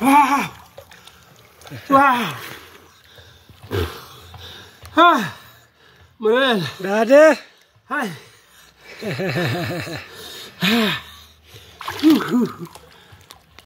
Wow. Wow. Ah. Manuel. Dah ada. Hai.